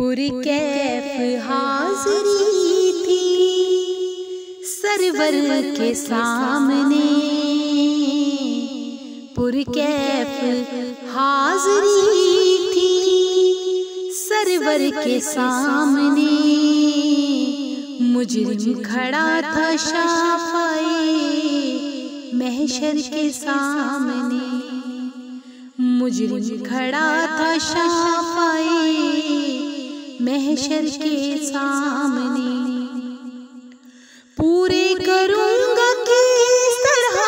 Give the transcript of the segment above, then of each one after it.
पुरकैफ हाजरी थी। सरवर के सामने। पूरी पुरकैफ हाजरी थी। सरवर के सामने। मुजरिम खड़ा था शाफाए। महशर के सामने। मुजरिम खड़ा था शाफाए। महशर के सामने। पूरे करूँगा किस तरह?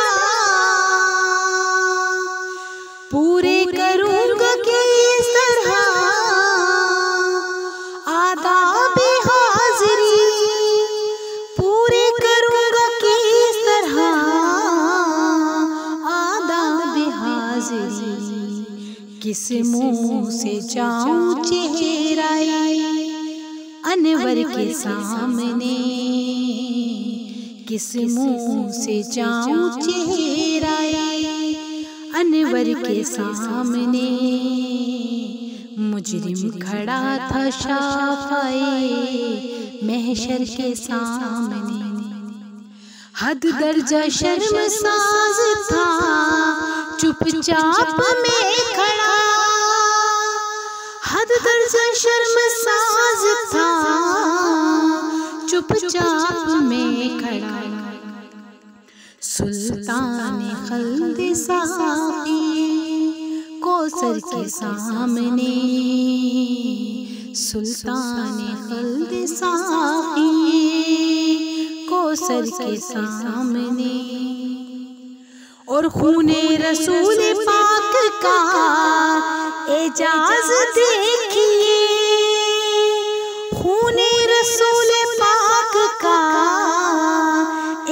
पूरे करूँगा किस मुँह से जाऊँ चेहराए अनवर के सामने किस मुँह से जाऊँ चेहराए अनवर के सामने मुजरिम खड़ा था शाफाए महशर के सामने। हद दर्जा शर्म साज था चुपचाप में खड़ा शर्म साज था। चुपचाप में खड़ा। सुल्तान कौसर के सामने। सुल्तान कौसर के सामने। और खूने रसूल पाक का एजाज देखिए। खूने रसूल पाक का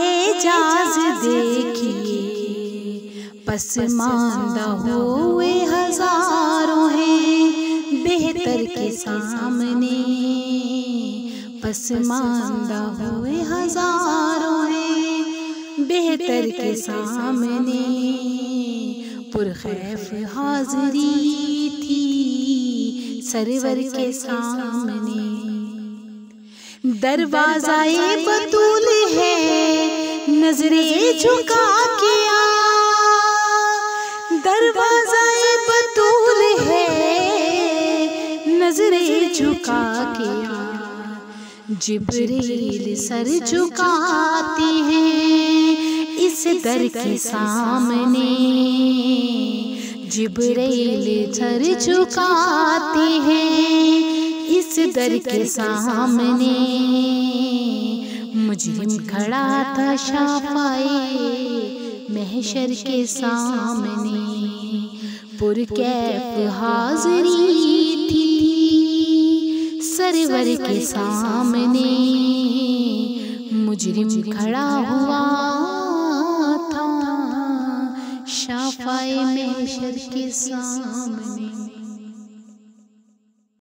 एजाज देखिए। पसमानदा हुए हज़ारों हैं बेहतर के सामने। पसमानदा हुए हज़ारों हैं बेहतर के सामने पुरखैफ हाजरी थी सरवर के सामने। दरवाजाए बतूल है नजरे झुका के आ। दरवाजाए बतूल है नजरे झुका के आ। जिब्रील सर झुकाते हैं दर के सामने। जिब्रील सर झुकाते हैं इस दर के सामने। मुजरिम खड़ा था शाफाए महशर के सामने। पुरकैफ हाजरी थी सरवर के सामने। मुजरिम खड़ा हुआ शाफाए महशर के सामने।